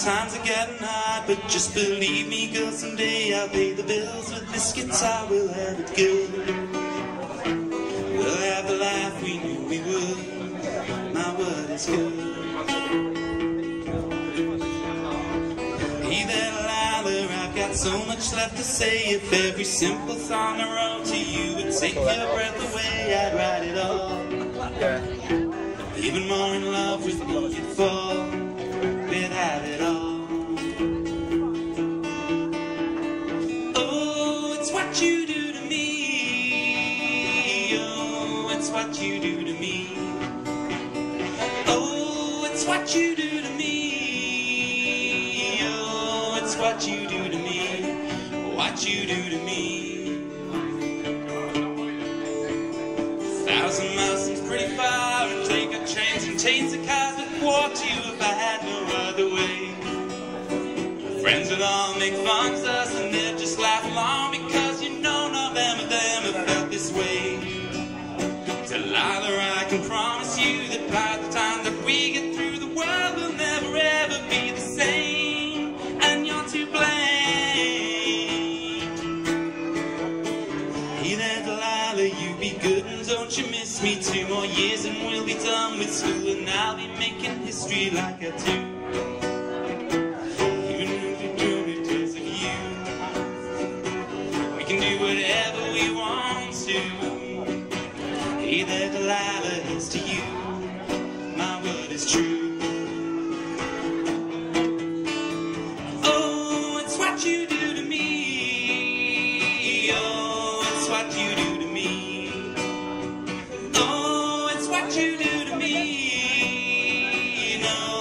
Delilah, I know times are getting hard, but just believe me, girl, someday I'll pay the bills with this guitar. We'll have it good. We'll have the life we knew we would. My word is good. There, Delilah, I've got so much left to say. If every simple song I wrote to you would take your breath away, I'd write it all. Even more in love with me, you'd fall. Have it all. Oh, it's what you do to me. Oh, it's what you do to me. Oh, it's what you do to me. Oh, it's what you do to me. What you do to me. Thousand miles seems pretty far, and take a trains and chains of cars would quarter you if fun of us, and they'd just laugh along because you know none of them have felt this way. Delilah, I can promise you that by the time that we get through, the world will never ever be the same, and you're to blame. Hey there, Delilah, you be good and don't you miss me. Two more years and we'll be done with school, and I'll be making history like I do. Either Delilah is to you, my word is true. Oh, it's what you do to me. Oh, it's what you do to me. Oh, it's what you do to me. No.